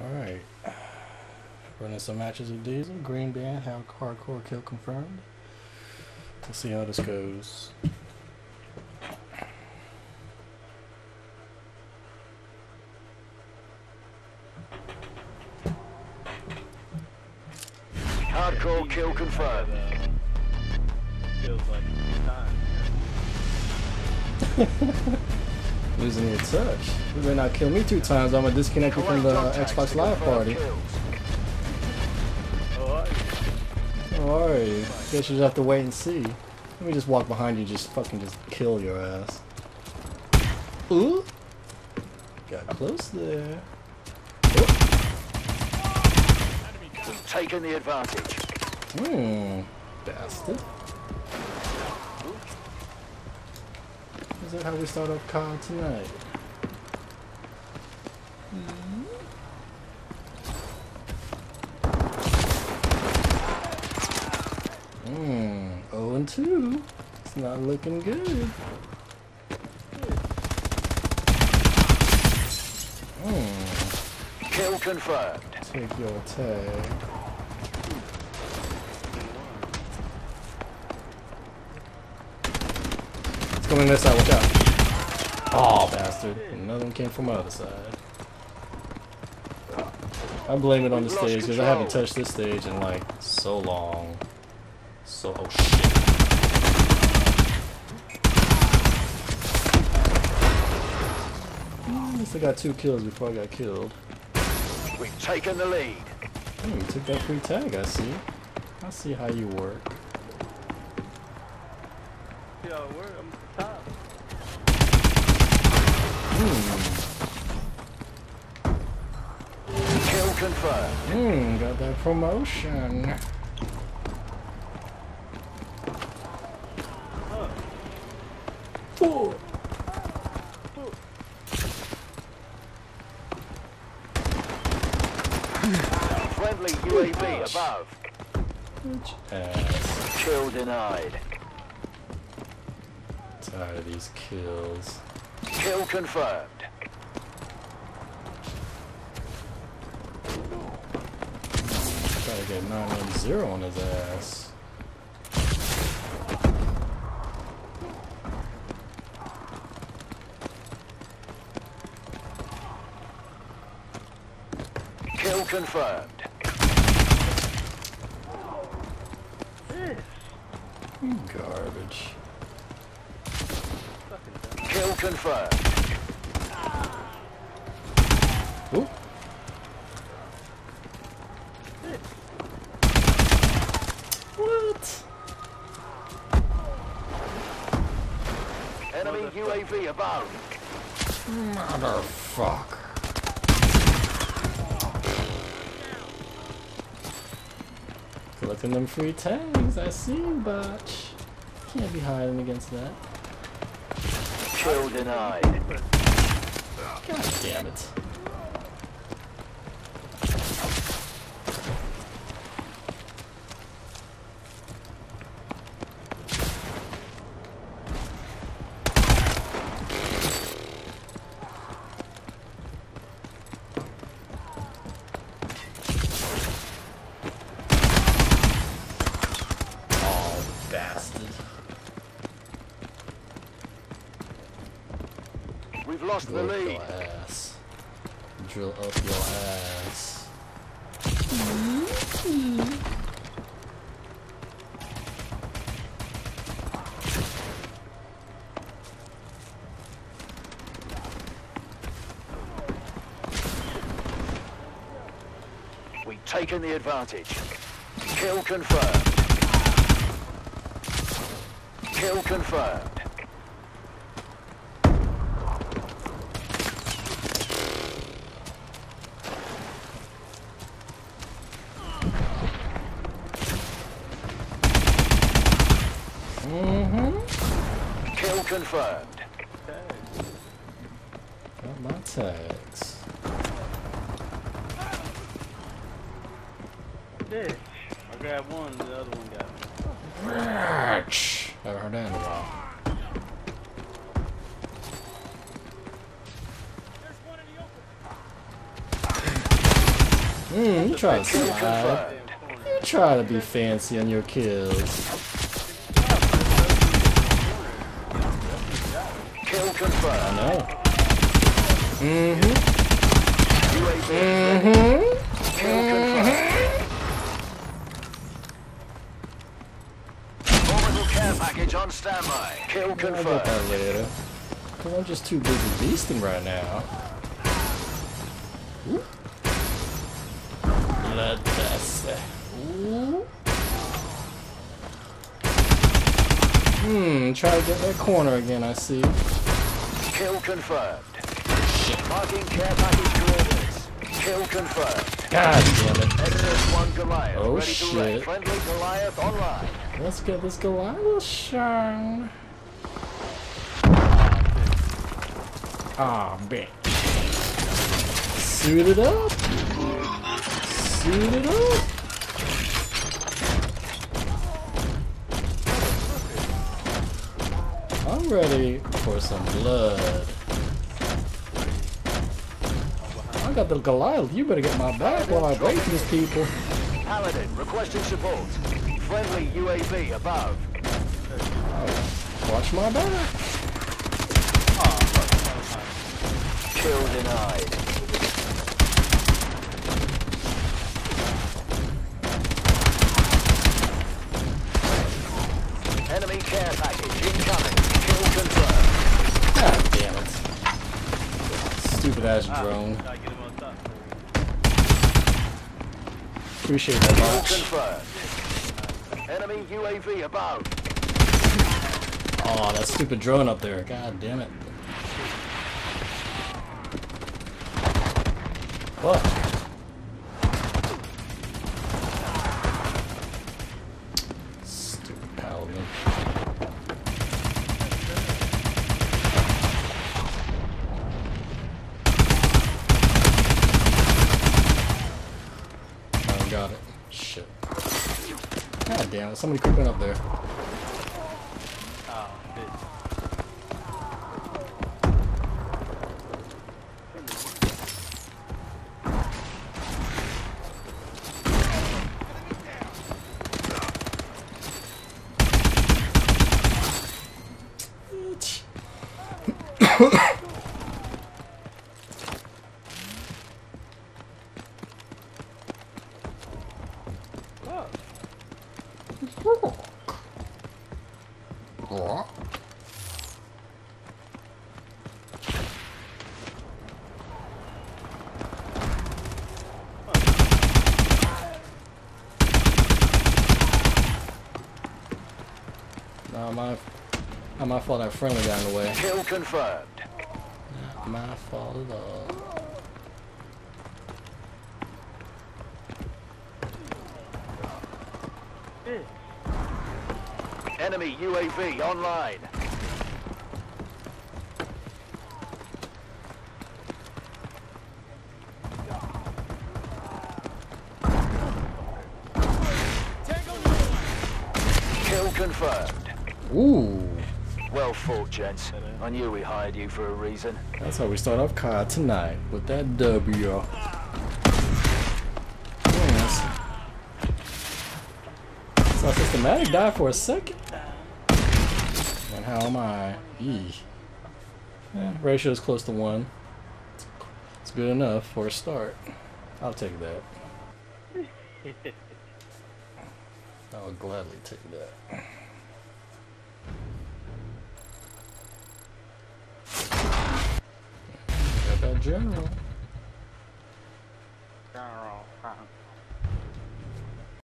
Alright. Running some matches with Diesel. Green Band, how hardcore kill confirmed. We'll see how this goes. Hardcore kill confirmed. Feels like time. Losing your touch. You may not kill me two times, I'm gonna disconnect you from the uh, Xbox Live party. Oh, I, Alright. Guess you just have to wait and see. Let me just walk behind you, just fucking just kill your ass. Ooh! Got close there. We've taken the advantage. Hmm. Bastard. Is that how we start off COD tonight? 0 and 2. It's not looking good. Hmm. Kill confirmed. Take your tag. It's coming this side, watch out. Oh, bastard. Another one came from my other side. I blame it on the stage because I haven't touched this stage in like so long. So, oh shit. At least I got two kills before I got killed. We've taken the lead. Hmm, you took that free tag, I see. I see how you work. yo, we're I'm top. Kill confirmed. Hmm, got that promotion. Four. Friendly UAV above. Kill denied. Tired of these kills. Kill confirmed. Gotta get 910 on his ass. Kill confirmed. Garbage. Kill confirmed. Ooh. What? Enemy UAV above. Motherfucker. Collecting them free tags, I see you, Botch. Can't be hiding against that. Kill denied. God damn it. Oh, bastard. We've the Drill up lead. your ass. Drill up your ass. We've taken the advantage. Kill confirmed. Kill confirmed. Mm-hmm. Kill confirmed. Got my tags. Bitch. I grabbed one, the other one got me. Ratch. Haven't heard that in a while. Mm, you try to slide. You try to be fancy on your kills. I know. Mm-hmm. Mm-hmm. Confirmed. Orbital care package on standby. Kill confirmed. later. I'm just too busy beasting right now. Bloodbath. Ooh. Hmm, try to get that corner again, I see. Kill confirmed. Marking care package coordinates. Kill confirmed. God damn it. SS-1 Goliath Oh, ready to shit. Friendly Goliath online. Let's get this Goliath shine. Ah, bitch. Suit it up. Suit it up. Ready for some blood. I got the Goliath. You better get my back while I break these people. Paladin requesting support. Friendly UAV above. Watch my back. Kill denied. Enemy care package incoming. Kill confirmed. God damn it. Stupid ass ah, drone. Gotta get him on top. Appreciate that Kill much. confirmed. Enemy UAV above. Oh, that stupid drone up there. God damn it. What? Stupid paladin. Oh, got it. Shit. God damn it. Somebody creeping up there. Oh, bitch. Not my, not my fault that friendly got in the way. Kill confirmed. Not my fault at all. Enemy UAV online. Kill confirmed. Ooh, Well fought, gents. I knew we hired you for a reason. that's how we start off COD tonight with that W. Yes. So systematic died for a second. How am I? Eee. Yeah, ratio is close to one. It's good enough for a start. I'll take that. I would gladly take that. Got that general.